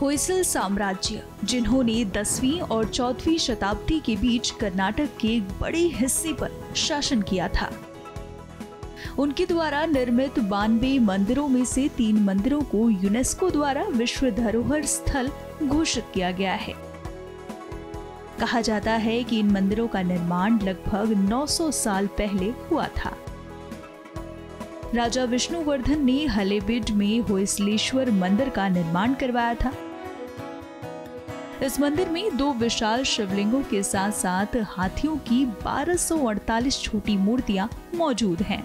होयसल साम्राज्य, जिन्होंने दसवीं और चौदहवीं शताब्दी के बीच कर्नाटक के बड़े हिस्से पर शासन किया था। उनके द्वारा निर्मित बानवे मंदिरों में से तीन मंदिरों को यूनेस्को द्वारा विश्व धरोहर स्थल घोषित किया गया है। कहा जाता है कि इन मंदिरों का निर्माण लगभग 900 साल पहले हुआ था। राजा विष्णुवर्धन ने हलेबिड में होयसलेश्वर मंदिर का निर्माण करवाया था। इस मंदिर में दो विशाल शिवलिंगों के साथ साथ हाथियों की 1248 छोटी मूर्तियाँ मौजूद हैं।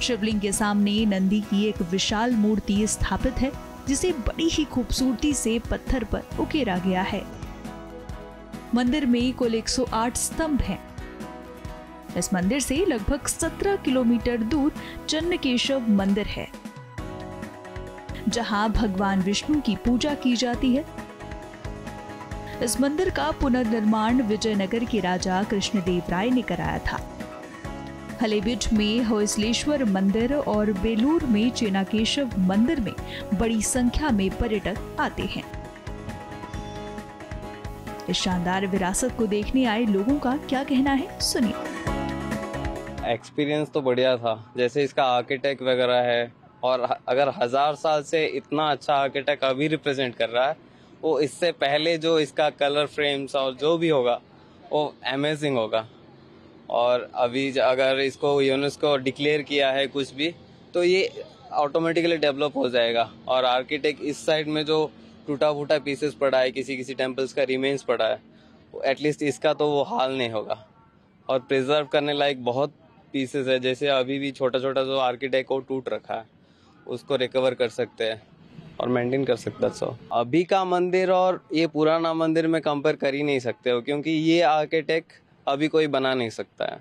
शिवलिंग के सामने नंदी की एक विशाल मूर्ति स्थापित है, जिसे बड़ी ही खूबसूरती से पत्थर पर उकेरा गया है। मंदिर में कुल 108 स्तंभ हैं। इस मंदिर से लगभग 17 किलोमीटर दूर चन्नकेशव मंदिर है, जहाँ भगवान विष्णु की पूजा की जाती है। इस मंदिर का पुनर्निर्माण विजयनगर के राजा कृष्णदेव राय ने कराया था। हलेबिट में, होयसलेश्वर मंदिर और बेलूर में, चेनाकेशव मंदिर में बड़ी संख्या में पर्यटक आते हैं। इस शानदार विरासत को देखने आए लोगों का क्या कहना है, सुनिए। एक्सपीरियंस तो बढ़िया था। जैसे इसका आर्किटेक्ट वगैरह है, और अगर हज़ार साल से इतना अच्छा आर्किटेक्ट अभी रिप्रेजेंट कर रहा है वो इससे पहले जो इसका कलर फ्रेम्स और जो भी होगा, वो अमेजिंग होगा। और अभी अगर इसको यूनेस्को डिक्लेयर किया है कुछ भी तो ये ऑटोमेटिकली डेवलप हो जाएगा। और आर्किटेक्ट इस साइड में जो टूटा फूटा पीसेस पड़ा है किसी किसी टेम्पल्स का रिमेन्स पड़ा है एटलीस्ट इसका तो वो हाल नहीं होगा। और प्रिजर्व करने लायक बहुत पीसेस है, जैसे अभी भी छोटा छोटा जो आर्किटेक्ट को टूट रखा है, उसको रिकवर कर सकते हैं। और मेंटेन कर सकता सो अभी का मंदिर और ये पुराना मंदिर में कंपेयर कर ही नहीं सकते हो क्योंकि ये आर्किटेक्ट अभी कोई बना नहीं सकता है।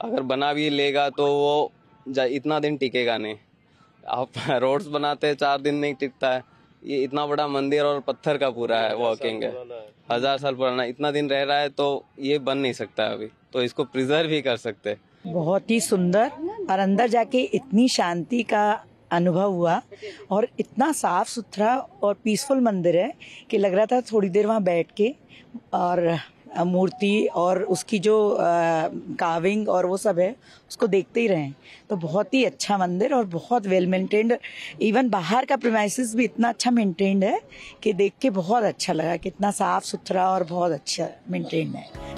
अगर बना भी लेगा तो वो इतना दिन टिकेगा नहीं। आप रोड्स बनाते हैं चार दिन नहीं टिकता है। ये इतना बड़ा मंदिर और पत्थर का पूरा है वॉकिंग है। हज़ार साल पुराना इतना दिन रह रहा है तो ये बन नहीं सकता है अभी। तो इसको प्रिजर्व ही कर सकते बहुत ही सुंदर और अंदर जाके इतनी शांति का अनुभव हुआ और इतना साफ़ सुथरा और पीसफुल मंदिर है कि लग रहा था थोड़ी देर वहाँ बैठ के और मूर्ति और उसकी जो काविंग और वो सब है, उसको देखते ही रहें। तो बहुत ही अच्छा मंदिर और बहुत वेल मेंटेन्ड इवन बाहर का प्रोमाइसिस भी इतना अच्छा मेंटेन्ड है कि देख के बहुत अच्छा लगा, कितना साफ़ सुथरा और बहुत अच्छा मेंटेन्ड है।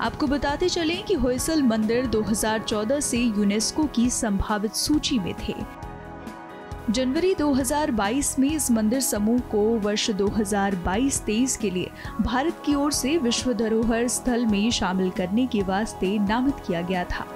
आपको बताते चले कि होयसल मंदिर 2014 से यूनेस्को की संभावित सूची में थे। जनवरी 2022 में इस मंदिर समूह को वर्ष 2022-23 के लिए भारत की ओर से विश्व धरोहर स्थल में शामिल करने के वास्ते नामित किया गया था।